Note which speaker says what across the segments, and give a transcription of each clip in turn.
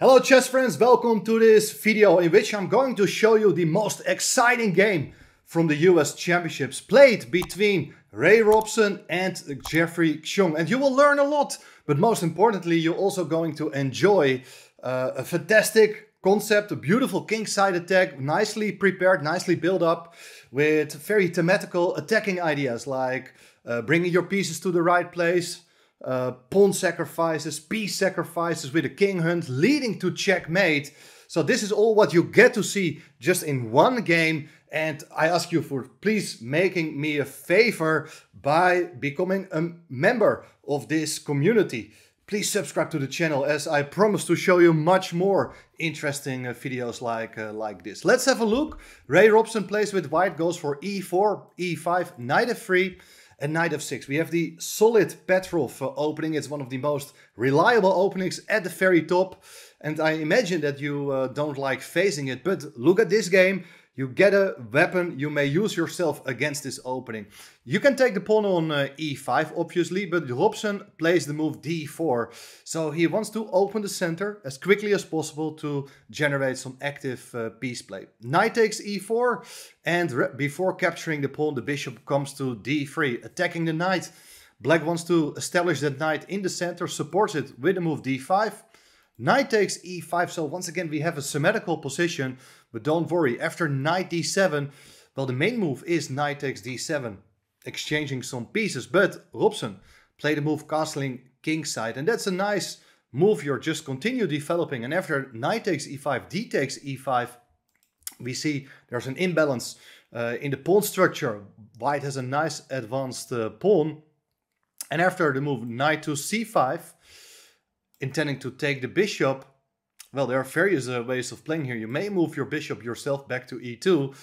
Speaker 1: Hello chess friends, welcome to this video in which I'm going to show you the most exciting game from the US Championships played between Ray Robson and Jeffery Xiong. And you will learn a lot, but most importantly, you're also going to enjoy uh, a fantastic concept, a beautiful kingside attack, nicely prepared, nicely built up with very thematical attacking ideas like uh, bringing your pieces to the right place, uh, pawn sacrifices, piece sacrifices with a king hunt, leading to checkmate. So this is all what you get to see just in one game. And I ask you for please making me a favor by becoming a member of this community. Please subscribe to the channel as I promise to show you much more interesting uh, videos like, uh, like this. Let's have a look. Ray Robson plays with white, goes for e4, e5, knight f3, and knight f6. We have the solid Petrov opening. It's one of the most reliable openings at the very top. And I imagine that you uh, don't like facing it, but look at this game. You get a weapon you may use yourself against this opening. You can take the pawn on uh, e5, obviously, but Robson plays the move d4. So he wants to open the center as quickly as possible to generate some active uh, piece play. Knight takes e4, and before capturing the pawn, the bishop comes to d3, attacking the knight. Black wants to establish that knight in the center, supports it with the move d5. Knight takes e5, so once again we have a symmetrical position, but don't worry, after knight d7, well the main move is knight takes d7, exchanging some pieces, but Robson played the move castling kingside, and that's a nice move you're just continue developing, and after knight takes e5, d takes e5, we see there's an imbalance uh, in the pawn structure. White has a nice advanced uh, pawn, and after the move knight to c5, intending to take the bishop, well, there are various uh, ways of playing here. You may move your bishop yourself back to e2,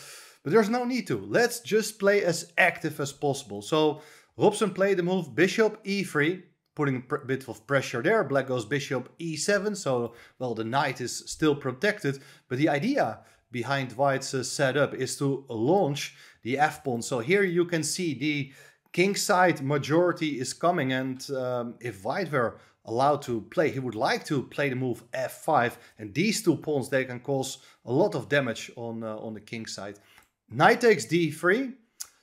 Speaker 1: but there's no need to. Let's just play as active as possible. So Robson played the move bishop e3, putting a bit of pressure there. Black goes bishop e7, so, well, the knight is still protected. But the idea behind white's uh, setup is to launch the f-pawn. So here you can see the king side majority is coming. And um, if white were allowed to play. He would like to play the move f5 and these two pawns they can cause a lot of damage on, uh, on the king side. Knight takes d3.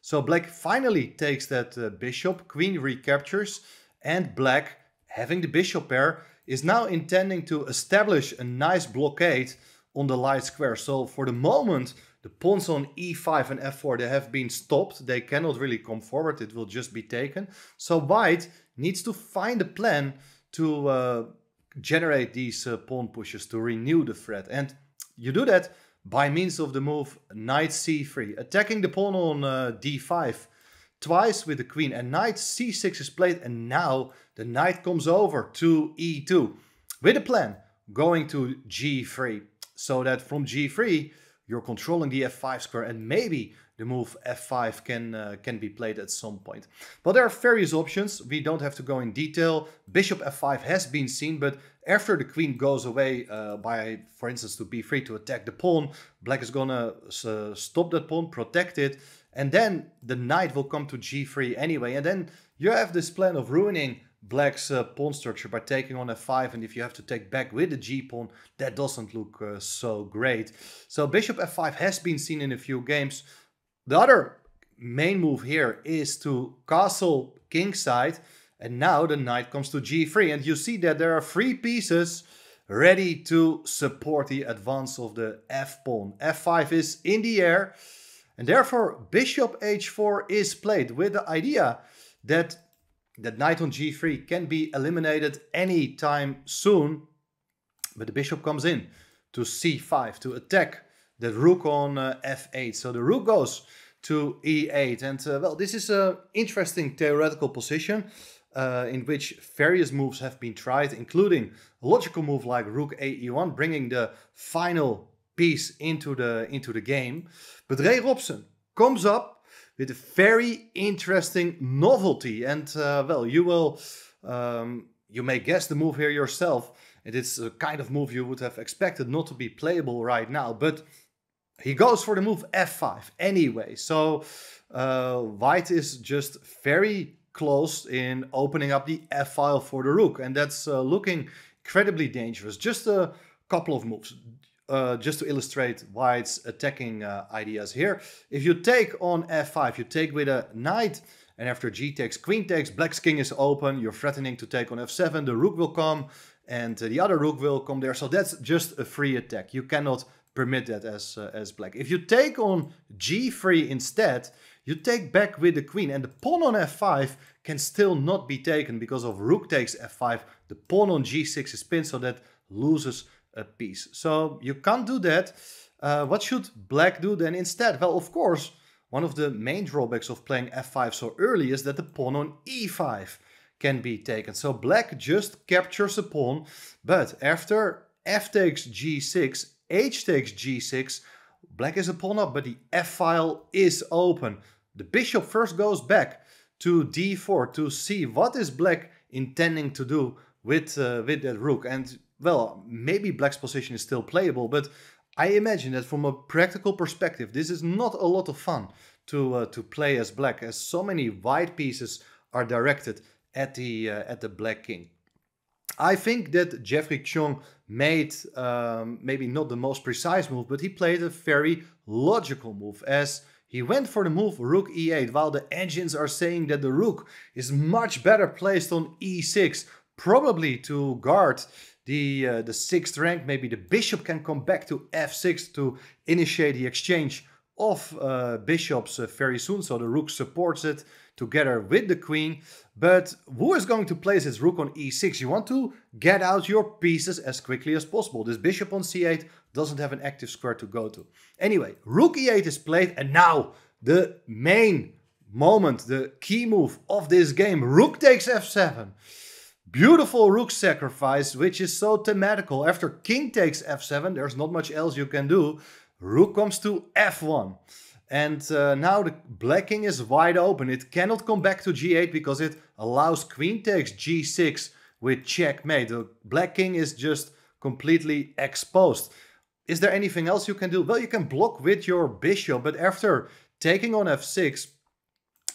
Speaker 1: So black finally takes that uh, bishop, queen recaptures and black having the bishop pair is now intending to establish a nice blockade on the light square. So for the moment the pawns on e5 and f4 they have been stopped. They cannot really come forward. It will just be taken. So white needs to find a plan to uh, generate these uh, pawn pushes to renew the threat. And you do that by means of the move knight c3, attacking the pawn on uh, d5 twice with the queen and knight c6 is played and now the knight comes over to e2 with a plan going to g3 so that from g3 you're controlling the f5 square and maybe the move f5 can uh, can be played at some point. But there are various options. We don't have to go in detail. Bishop f5 has been seen, but after the queen goes away uh, by, for instance, to b3 to attack the pawn, black is gonna uh, stop that pawn, protect it, and then the knight will come to g3 anyway. And then you have this plan of ruining black's uh, pawn structure by taking on f5 and if you have to take back with the g-pawn that doesn't look uh, so great so bishop f5 has been seen in a few games the other main move here is to castle kingside and now the knight comes to g3 and you see that there are three pieces ready to support the advance of the f-pawn. f5 is in the air and therefore bishop h4 is played with the idea that that knight on g3 can be eliminated anytime soon but the bishop comes in to c5 to attack the rook on uh, f8. So the rook goes to e8. And uh, well, this is an interesting theoretical position uh, in which various moves have been tried, including a logical move like rook a e1, bringing the final piece into the, into the game. But Ray Robson comes up with a very interesting novelty. And uh, well, you will, um, you may guess the move here yourself. And it's a kind of move you would have expected not to be playable right now. But he goes for the move f5 anyway. So uh, white is just very close in opening up the f file for the rook. And that's uh, looking incredibly dangerous. Just a couple of moves. Uh, just to illustrate White's attacking uh, ideas here. If you take on f5, you take with a knight, and after g takes, queen takes, black's king is open, you're threatening to take on f7, the rook will come, and the other rook will come there. So that's just a free attack. You cannot permit that as, uh, as black. If you take on g3 instead, you take back with the queen, and the pawn on f5 can still not be taken because of rook takes f5. The pawn on g6 is pinned, so that loses a piece. So you can't do that. Uh, what should black do then instead? Well, of course, one of the main drawbacks of playing f5 so early is that the pawn on e5 can be taken. So black just captures a pawn, but after f takes g6, h takes g6, black is a pawn up, but the f file is open. The bishop first goes back to d4 to see what is black intending to do with, uh, with that rook. And well, maybe black's position is still playable, but I imagine that from a practical perspective, this is not a lot of fun to uh, to play as black, as so many white pieces are directed at the uh, at the black king. I think that Jeffery Xiong made um, maybe not the most precise move, but he played a very logical move as he went for the move rook e8 while the engines are saying that the rook is much better placed on e6, probably to guard the uh, the sixth rank. Maybe the bishop can come back to f6 to initiate the exchange of uh, bishops uh, very soon. So the rook supports it together with the queen. But who is going to place his rook on e6? You want to get out your pieces as quickly as possible. This bishop on c8 doesn't have an active square to go to. Anyway, rook e8 is played and now the main moment, the key move of this game. Rook takes f7. Beautiful rook sacrifice, which is so thematical. After king takes f7, there's not much else you can do. Rook comes to f1. And uh, now the black king is wide open. It cannot come back to g8 because it allows queen takes g6 with checkmate. The black king is just completely exposed. Is there anything else you can do? Well, you can block with your bishop, but after taking on f6,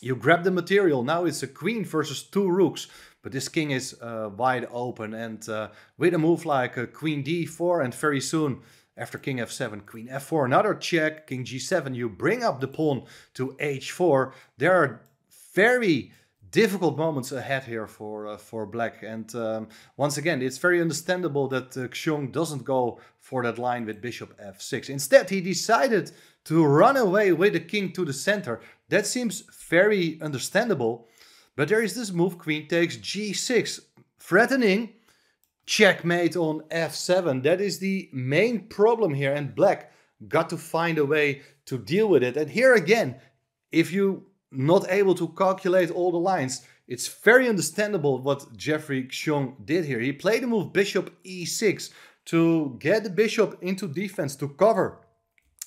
Speaker 1: you grab the material. Now it's a queen versus two rooks. But this king is uh, wide open and uh, with a move like uh, queen d4 and very soon after king f7, queen f4, another check, king g7, you bring up the pawn to h4. There are very difficult moments ahead here for uh, for black. And um, once again, it's very understandable that uh, Xiong doesn't go for that line with bishop f6. Instead, he decided to run away with the king to the center. That seems very understandable. But there is this move, queen takes g6, threatening checkmate on f7. That is the main problem here, and black got to find a way to deal with it. And here again, if you not able to calculate all the lines, it's very understandable what Jeffery Xiong did here. He played the move bishop e6 to get the bishop into defense to cover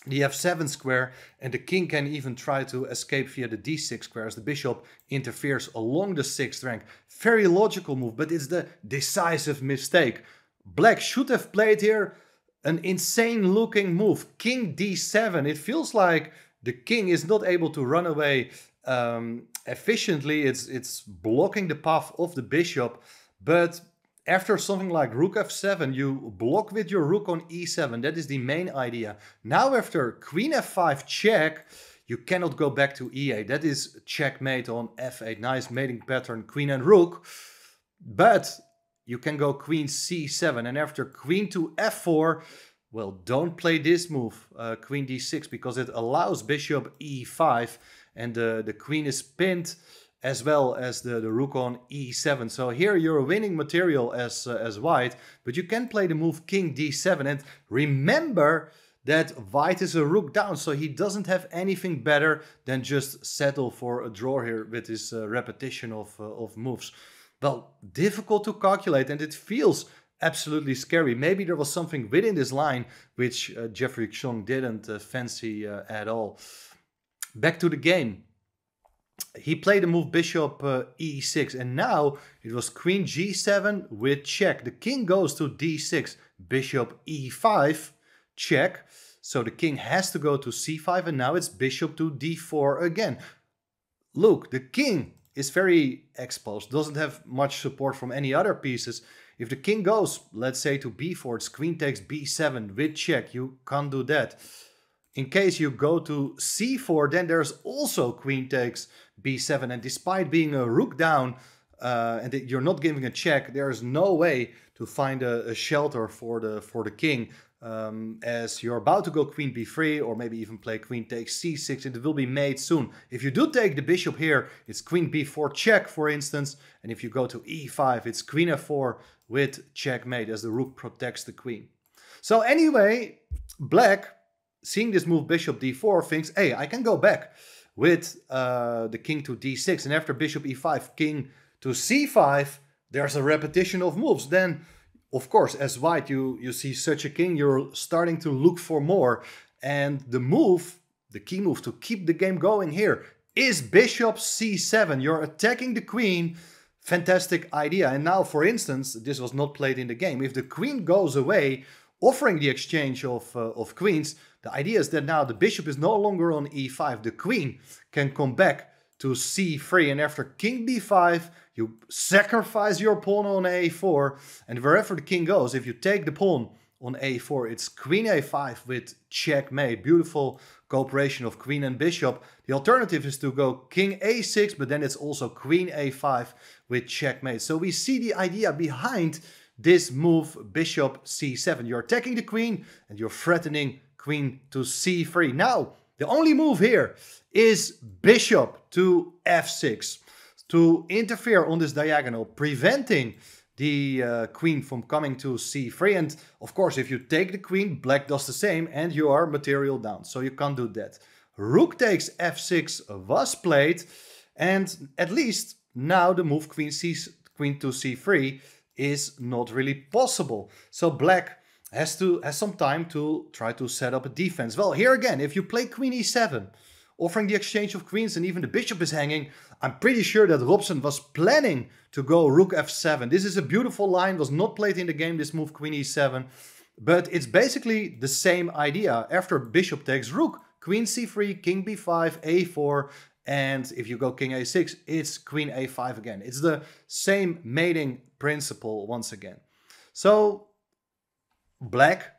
Speaker 1: the f7 square and the king can even try to escape via the d6 square as the bishop interferes along the sixth rank. Very logical move, but it's the decisive mistake. Black should have played here an insane looking move. King d7. It feels like the king is not able to run away um, efficiently. It's, it's blocking the path of the bishop, but after something like rook f7, you block with your rook on e7. That is the main idea. Now after queen f5 check, you cannot go back to e8. That is checkmate on f8. Nice mating pattern, queen and rook. But you can go queen c7. And after queen to f4, well, don't play this move, uh, queen d6, because it allows bishop e5. And uh, the queen is pinned as well as the, the rook on e7. So here you're winning material as, uh, as white, but you can play the move king d7. And remember that white is a rook down, so he doesn't have anything better than just settle for a draw here with his uh, repetition of, uh, of moves. Well, difficult to calculate, and it feels absolutely scary. Maybe there was something within this line which uh, Jeffery Xiong didn't uh, fancy uh, at all. Back to the game he played the move bishop uh, e6 and now it was queen g7 with check the king goes to d6 bishop e5 check so the king has to go to c5 and now it's bishop to d4 again look the king is very exposed doesn't have much support from any other pieces If the king goes, let's say to b4, it's queen takes b7 with check. You can't do that. In case you go to c4, then there's also queen takes b7. And despite being a rook down uh, and you're not giving a check, there's no way to find a, a shelter for the for the king um, as you're about to go queen b3 or maybe even play queen takes c6 and it will be made soon if you do take the bishop here it's queen b4 check for instance and if you go to e5 it's queen f4 with checkmate as the rook protects the queen so anyway black seeing this move bishop d4 thinks hey i can go back with uh, the king to d6 and after bishop e5 king to c5 there's a repetition of moves then of course, as white, you, you see such a king, you're starting to look for more. And the move, the key move to keep the game going here is bishop c7. You're attacking the queen. Fantastic idea. And now, for instance, this was not played in the game. If the queen goes away, offering the exchange of, uh, of queens, the idea is that now the bishop is no longer on e5. The queen can come back to c3 and after king b5 you sacrifice your pawn on a4 and wherever the king goes if you take the pawn on a4 it's queen a5 with checkmate. Beautiful cooperation of queen and bishop. The alternative is to go king a6 but then it's also queen a5 with checkmate. So we see the idea behind this move bishop c7 you're attacking the queen and you're threatening queen to c3 now the only move here is bishop to f6 to interfere on this diagonal, preventing the uh, queen from coming to c3. And of course, if you take the queen, black does the same and you are material down. So you can't do that. Rook takes f6 was played. And at least now the move queen, c, queen to c3 is not really possible. So black has to has some time to try to set up a defense. Well, here again, if you play queen e7, offering the exchange of queens and even the bishop is hanging, I'm pretty sure that Robson was planning to go rook f7. This is a beautiful line, was not played in the game, this move queen e7. But it's basically the same idea. After bishop takes rook, queen c3, king b5, a4, and if you go king a6, it's queen a5 again. It's the same mating principle once again. So black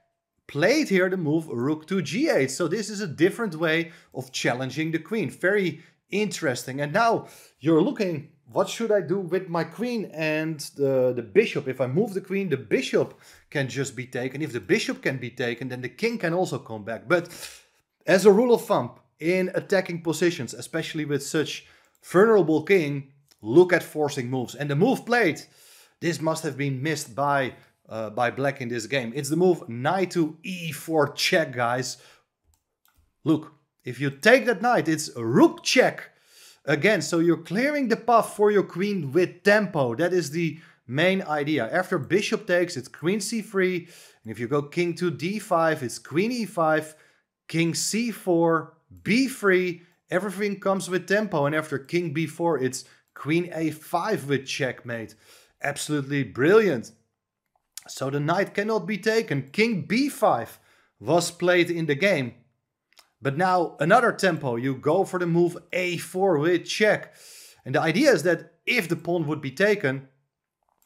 Speaker 1: played here the move rook to g8. So this is a different way of challenging the queen. Very interesting. And now you're looking, what should I do with my queen and the, the bishop? If I move the queen, the bishop can just be taken. If the bishop can be taken, then the king can also come back. But as a rule of thumb, in attacking positions, especially with such vulnerable king, look at forcing moves. And the move played, this must have been missed by uh, by black in this game. It's the move knight to e4 check, guys. Look, if you take that knight, it's rook check again. So you're clearing the path for your queen with tempo. That is the main idea. After bishop takes, it's queen c3. And if you go king to d5, it's queen e5, king c4, b3. Everything comes with tempo. And after king b4, it's queen a5 with checkmate. Absolutely brilliant. So the knight cannot be taken. King b5 was played in the game. But now another tempo. You go for the move a4 with check. And the idea is that if the pawn would be taken,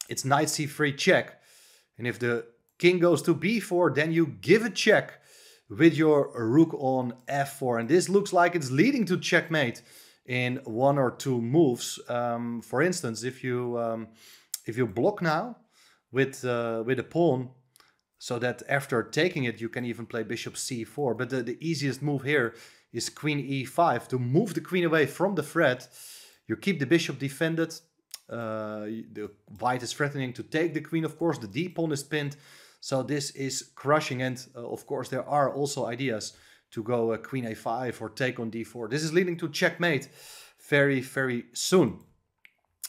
Speaker 1: it's knight c3 check. And if the king goes to b4, then you give a check with your rook on f4. And this looks like it's leading to checkmate in one or two moves. Um, for instance, if you um, if you block now, with uh, with a pawn so that after taking it you can even play bishop c4 but the, the easiest move here is queen e5 to move the queen away from the threat you keep the bishop defended. Uh, the white is threatening to take the queen of course. The d pawn is pinned. So this is crushing. And uh, of course there are also ideas to go uh, queen a5 or take on d4 this is leading to checkmate very very soon.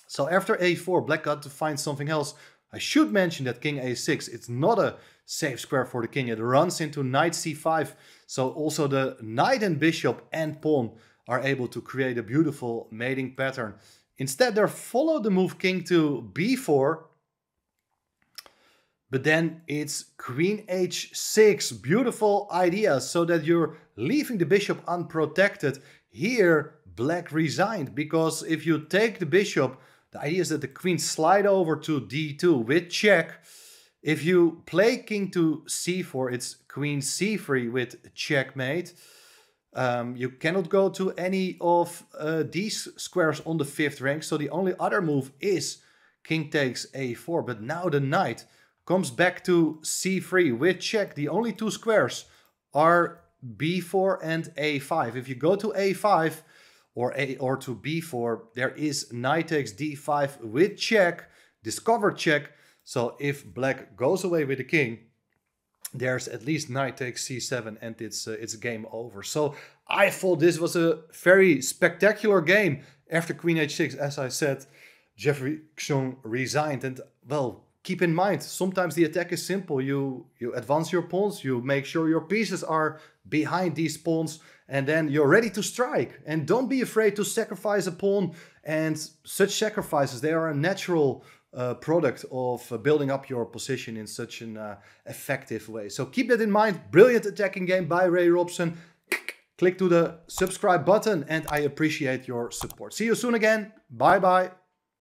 Speaker 1: So after a4 black got to find something else I should mention that king a6, it's not a safe square for the king. It runs into knight c5. So also the knight and bishop and pawn are able to create a beautiful mating pattern. Instead, they follow the move king to b4. But then it's queen h6. Beautiful idea. So that you're leaving the bishop unprotected. Here, black resigned. Because if you take the bishop, The idea is that the queen slide over to d2 with check. If you play king to c4, it's queen c3 with checkmate. Um, you cannot go to any of uh, these squares on the fifth rank. So the only other move is king takes a4. But now the knight comes back to c3 with check. The only two squares are b4 and a5. If you go to a5 or a or to b4, there is knight takes d5 with check, discover check. So if black goes away with the king, there's at least knight takes c7 and it's uh, it's game over. So I thought this was a very spectacular game. After queen h6, as I said, Jeffery Xiong resigned. And well, keep in mind, sometimes the attack is simple. You you advance your pawns, you make sure your pieces are behind these pawns, and then you're ready to strike. And don't be afraid to sacrifice a pawn. And such sacrifices, they are a natural uh, product of uh, building up your position in such an uh, effective way. So keep that in mind. Brilliant attacking game by Ray Robson. Click to the subscribe button and I appreciate your support. See you soon again. Bye bye.